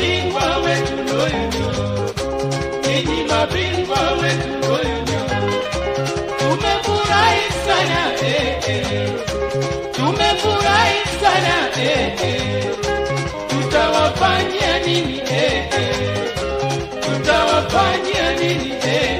mabingwa wetu tutawafanyia nini tutawafanyia nini.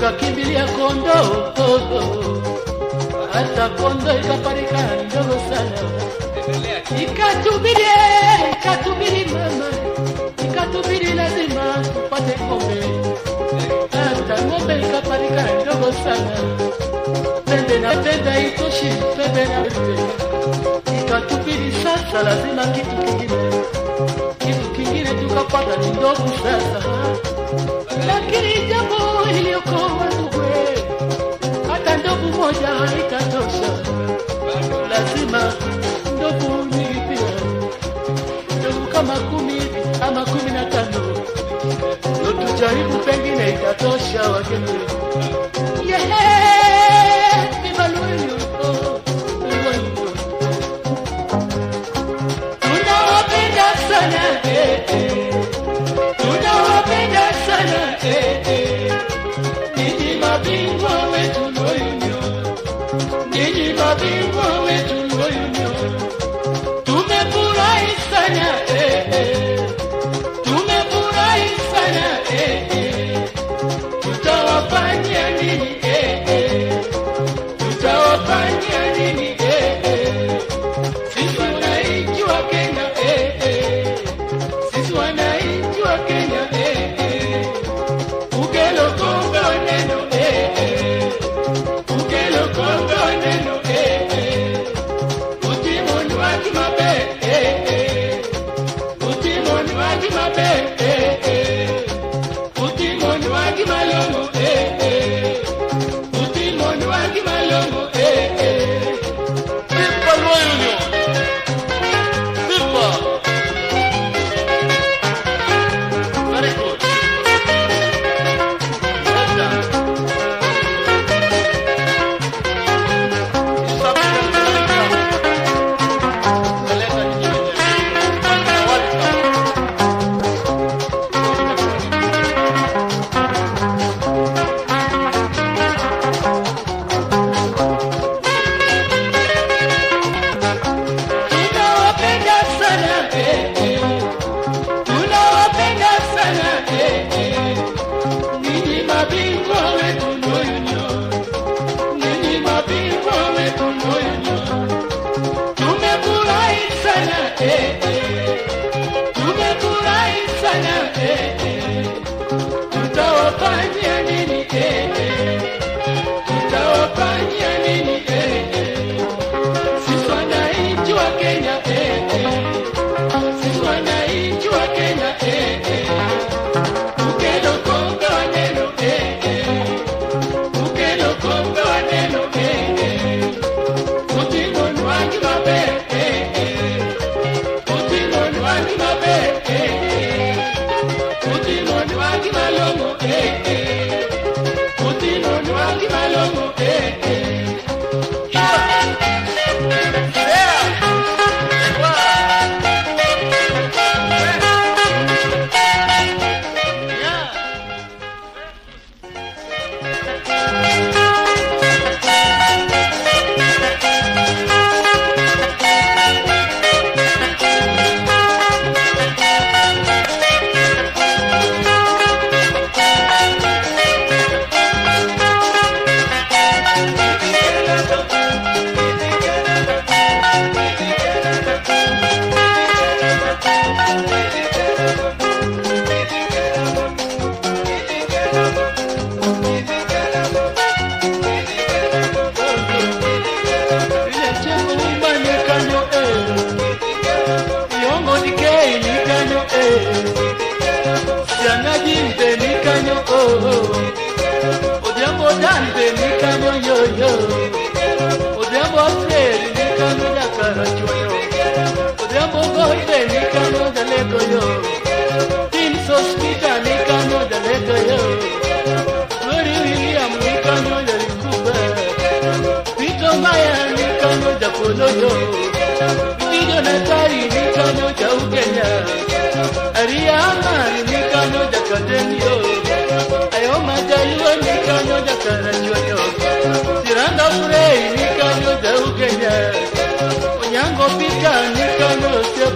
tukakimbilia kondoo, hata kondoo ikaparika ndogo sana. Ikatubiri, ikatubiri mama, ikatubiri lazima tupate ng'ombe, hata ng'ombe ikaparika ndogo sana. Pembe na pembe haitoshi, pembe na pembe. Ikatubiri sasa, lazima kitu kingine, kitu kingine tukapata ni ndogo sasa lakini jambo iliyokoa ndugu, hata ndovu moja haitatosha, lazima ndovu nyingi pia, ndovu kama kumi ama kumi na tano. Ndo tujaribu, pengine itatosha wageni.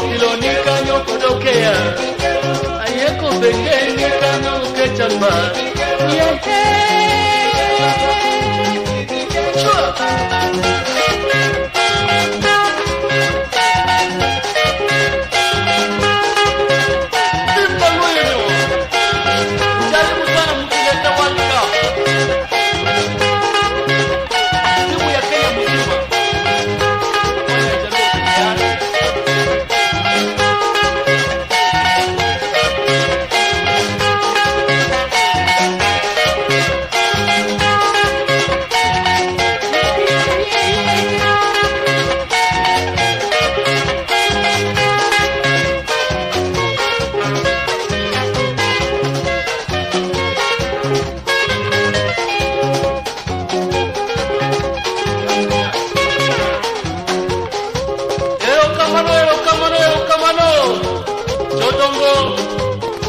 kilonikaño kutokea, ayeko pekee nikano kechanma yehe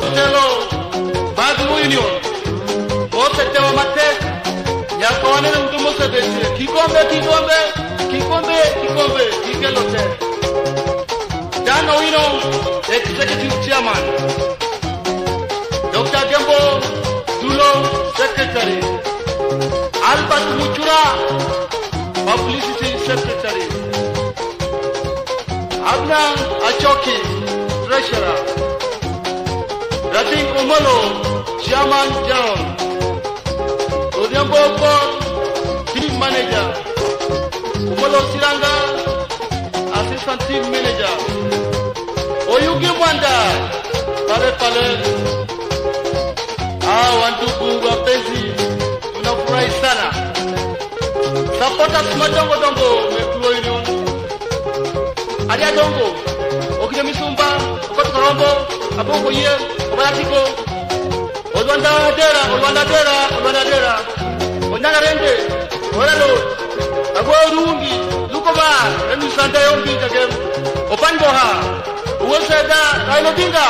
Otelo, Badu Union. Wote tewa mate. Nyaka wanene mtu mose besire. Kikombe, kikombe, kikombe, kikombe, kikelote. Dan Owino, Executive Chairman. Dr. Gembo, Dulo, Secretary. Albert Muchura, Publicity Secretary. Abna Achoki, Treasurer. Ratin Umolo, Chairman General. Odhiambo Paul, Team Manager. Umolo Siranga, Assistant Team Manager. Oyugi Mwanda, pale pale. Ah, wandugu wapenzi, tunafurahi sana. Supporters madongo dongo, metuo ilion adia dongo okide misumba okot korombo abongo ye obalatiko olwanda dera olwanda dera olwanda dera. Onyanga rende oralo agwo rungi lukoba emisanda yombi kagem opangoha uweseda kailo dinga